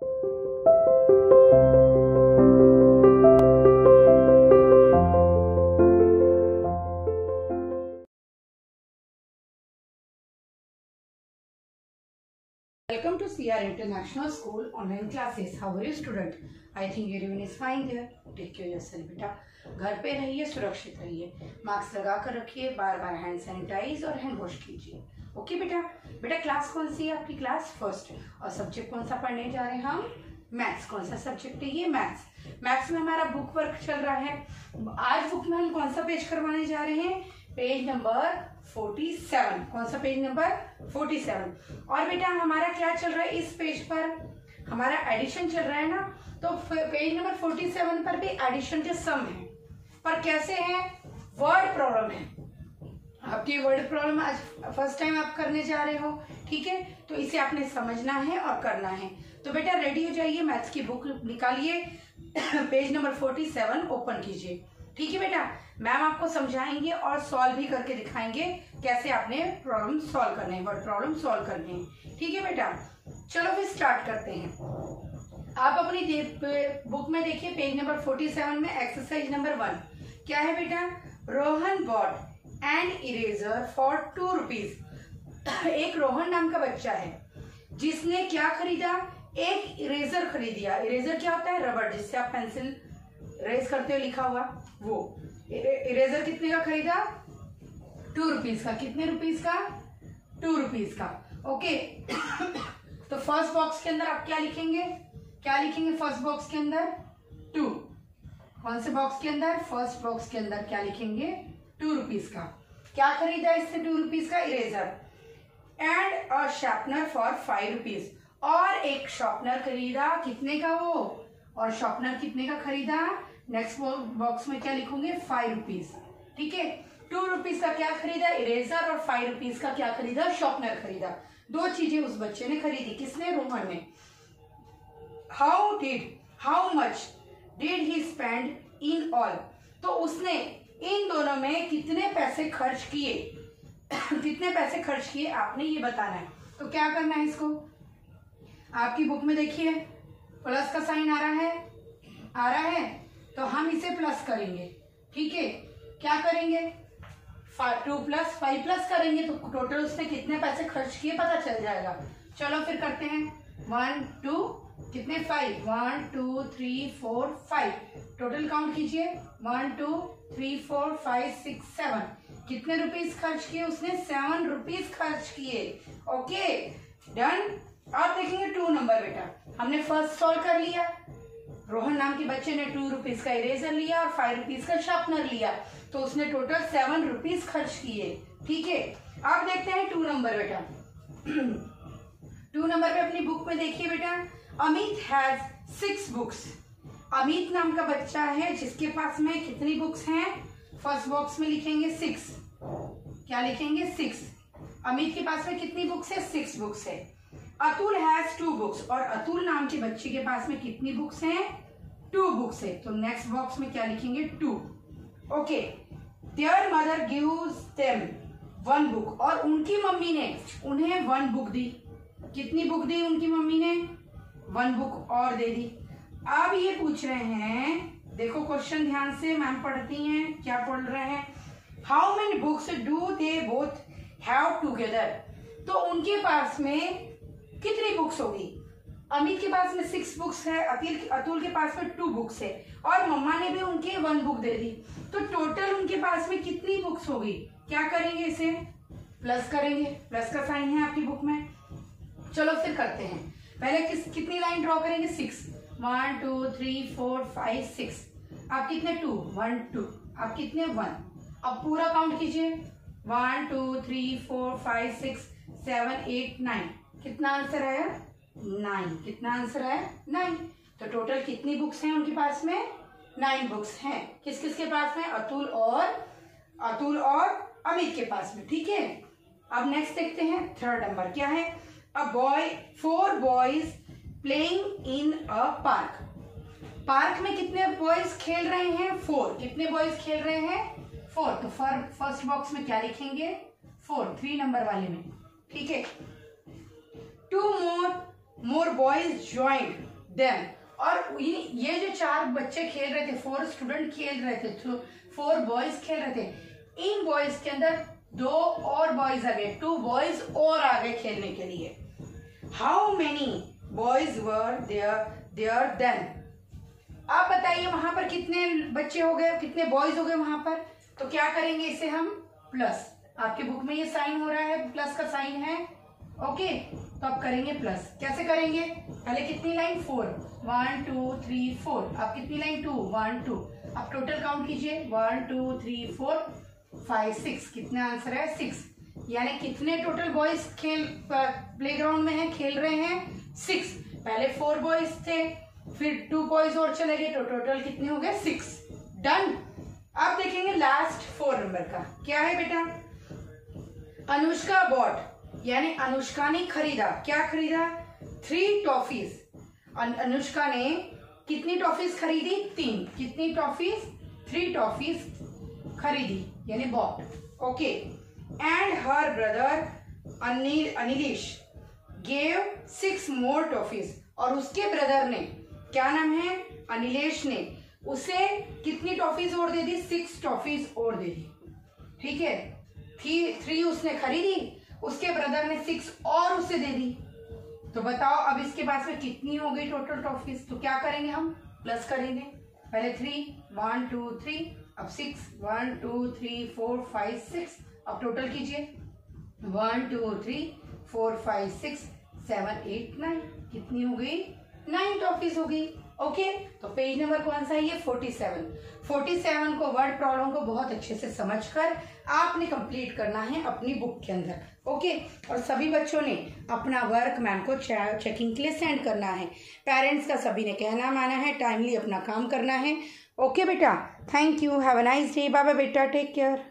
you Welcome to CR International School online classes. How are you, student? I think everyone is fine there. Take care yourself, बेटा। घर पे रहिए, सुरक्षित रहिए। Mask लगा कर रखिए। बार बार हैंड सैनिटाइज और हैंड वॉश कीजिए। ओके बेटा? बेटा क्लास कौन सी है आपकी क्लास फ़र्स्ट और सब्जेक्ट कौन सा पढ़ने जा रहे हैं हम? मैथ्स कौन सा सब्जेक्ट है ये? मैथ्स मैथ्स में हमारा बुक वर्क चल रहा है। आज बुक में हम कौन सा पेज करवाने जा रहे हैं? Page number forty seven. कौन सा पेज नंबर? Forty seven. और बेटा, हमारा क्या चल रहा है इस पेज पर? हमारा एडिशन चल रहा है ना? तो पेज नंबर फोर्टी सेवन पर भी एडिशन के सम है। पर कैसे है? वर्ड प्रॉब्लम है। आपकी वर्ड प्रॉब्लम आज फ़र्स्ट टाइम आप करने जा रहे हो, ठीक है? तो इसे आपने समझना है और करना है। तो बेटा रेडी हो जाइए मैथ्स की बुक निकालिए। Page number forty seven open कीजिए। ठीक है बेटा? मैम आपको समझाएँगे और सॉल्व भी करके दिखाएँगे कैसे आपने प्रॉब्लम सॉल्व करने हैं वर्ड प्रॉब्लम सॉल्व करने हैं। ठीक है बेटा? चलो फिर स्टार्ट करते हैं। आप अपनी बुक में देखिए पेज नंबर फोर्टी सेवन में एक्सरसाइज नंबर वन क्या है बेटा? Rohan bought and eraser for two rupees एक रोहन नाम का बच्चा है, जिसने क्या खरीदा? एक इरेजर खरीदिया। इरेजर क्या होता है? रबर जिससे आप पेंसिल रेज करते हुए लिखा हुआ, वो। इरेजर कितने का खरीदा? टू रुपीज़ का। कितने रुपीज़ का? टू रुपीज़ का। ओके तो फ़र्स्ट बॉक्स के अंदर आप क्या लिखेंगे? क्या लिखेंगे फ़र्स्ट बॉक्स के अंदर? टू कौन से बॉक्स के अंदर? फ़र्स्ट बॉक्स के अंदर क्या लिखेंगे? टू रुपीज़ का। क्या खरीदा इससे टू रुपीज़ का? Eraser and a sharpener for five rupees और एक शार्पनर खरीदा। कितने का वो? और शॉर्पनर कितने का खरीदा? नेक्स्ट बॉक्स में क्या लिखोगे? फाइव रुपीज़ ठीक है? टू रुपीज़ का क्या खरीदा? इरेजर और फाइव रुपीज़ का क्या खरीदा? शॉर्पनर खरीदा. दो चीज़ें उस बच्चे ने खरीदी. किसने? रोहन ने. How did how much did he spend in all तो उसने इन दोनों में कितने पैसे खर्च किए? कितने पैसे खर्च किए? आपने ये बताना है. तो क्या करना है इसको? आपकी बुक में देखिए. प्लस का साइन आ रहा है, आ रहा है तो हम इसे प्लस करेंगे। ठीक है? क्या करेंगे? टू प्लस फाइव प्लस करेंगे तो टोटल उसने कितने पैसे खर्च किए पता चल जाएगा। चलो फिर करते हैं। वन टू कितने? Five one two three four five total count कीजिए। One two three four five six seven कितने रुपीस खर्च किए? उसने सेवन रुपीज़ खर्च किए। ओके डन आप देखेंगे टू नंबर बेटा। हमने फ़र्स्ट सॉल्व कर लिया। रोहन नाम के बच्चे ने टू रुपीज़ का इरेजर लिया और फाइव रुपीज़ का शार्पनर लिया। तो उसने टोटल सेवन रुपीज़ खर्च किए। ठीक है? आप देखते हैं टू नंबर बेटा। टू नंबर पे अपनी बुक में देखिए बेटा। Amit has six books Amit नाम का बच्चा है, जिसके पास में कितनी बुक्स हैं? फ़र्स्ट बॉक्स में लिखेंगे सिक्स क्या लिखेंगे? सिक्स अमित के पास में कितनी बुक्स है? सिक्स बुक्स है। अतुल हैज़ टू बुक्स और अतुल नाम के बच्चे के पास में कितनी बुक्स हैं? टू बुक्स है. तो नेक्स्ट बॉक्स में क्या लिखेंगे? Two okay there mother gives them one book और उनकी मम्मी ने उन्हें वन बुक दी. कितनी बुक दी उनकी मम्मी ने? वन बुक और दे दी. अब ये पूछ रहे हैं, देखो क्वेश्चन ध्यान से मैम पढ़ती हैं, क्या पढ़ रहे हैं? How many books do they both have together तो उनके पास में कितनी बुक्स होगी? अमित के पास में सिक्स बुक्स है, अतिल अतुल के पास में टू बुक्स है, और मम्मा ने भी उनके वन बुक दे दी। तो टोटल उनके पास में कितनी बुक्स होगी? क्या करेंगे इसे? प्लस करेंगे। प्लस का साइन है आपकी बुक में। चलो फिर करते हैं। पहले किस, कितनी लाइन ड्रॉ करेंगे? Six one two three four five six आप कितने? टू वन टू आप कितने? वन अब पूरा काउंट कीजिए। One two three four five six seven eight nine कितना आंसर है? नाइन। कितना आंसर है? नाइन। तो टोटल कितनी बुक्स हैं उनके पास में? नाइन बुक्स हैं। किस किस के पास में? अतुल और अतुल और अमित के पास में। ठीक है? अब नेक्स्ट देखते हैं। थर्ड नंबर क्या है? A boy four boys playing in a park park में कितने बॉयज़ खेल रहे हैं? फोर कितने बॉयज़ खेल रहे हैं? फोर तो फ़र्स्ट बॉक्स में क्या लिखेंगे? फोर थ्री नंबर वाले में। ठीक है? More boys joined them. और ये जो चार बच्चे खेल रहे थे फोर स्टूडेंट खेल रहे थे फोर बॉयज़ खेल रहे थे, इन बॉयज़ के अंदर दो और बॉयज़ आ गए टू बॉयज़ और आ गए खेलने के लिए। How many boys were there there then आप बताइए, वहाँ पर कितने बच्चे हो गए, कितने बॉयज़ हो गए वहाँ पर? तो क्या करेंगे इसे हम? प्लस आपके बुक में ये साइन हो रहा है प्लस का साइन है। ओके तो आप करेंगे प्लस कैसे करेंगे? पहले कितनी line four one two three four आप कितनी लाइन टू वन टू आप टोटल काउंट कीजिए. One two three four five six कितना आंसर है? सिक्स यानी कितने टोटल बॉयज़ खेल प्लेग्राउंड में है, खेल रहे हैं? सिक्स पहले फोर बॉयज़ थे, फिर टू बॉयज़ और चले गए. तो टोटल कितने हो गए? सिक्स डन अब देखेंगे लास्ट फोर नंबर का. क्या है बेटा? अनुष्का बॉट यानी अनुष्का ने खरीदा। क्या खरीदा? थ्री टॉफीज अनुष्का ने कितनी टॉफीज खरीदी? तीन। कितनी टॉफीज थ्री टॉफीज खरीदी। यानी bought okay and her brother Anil Anilesh gave six more toffees और उसके ब्रदर ने क्या नाम है? अनिलेश ने उसे कितनी टॉफीज और दे दी? सिक्स टॉफीज और दे दी। ठीक है? थ्री थ्री उसने खरीदी? उसके ब्रदर ने सिक्स और उसे दे दी। तो बताओ, अब इसके पास में कितनी हो गई टोटल टॉफीज तो क्या करेंगे हम? प्लस करेंगे। पहले थ्री वन टू थ्री अब six one two three four five six अब टोटल कीजिए। One two three four five six seven eight nine कितनी हो गई? नाइन ट्रॉफीज हो गई। ओके? तो पेज नंबर कौन सा है? ये फोर्टी सेवन फोर्टी सेवन को वर्ड प्रॉब्लम को बहुत अच्छे से समझकर आपने कंप्लीट करना है अपनी बुक के अंदर, ओके? और सभी बच्चों ने अपना वर्क मैम को चेकिंग के लिए सेंड करना है। पेरेंट्स का सभी ने कहना माना है टाइमली अपना काम करना है। ओके बेटा? Thank you have a nice day बाबा बेटा टेक केयर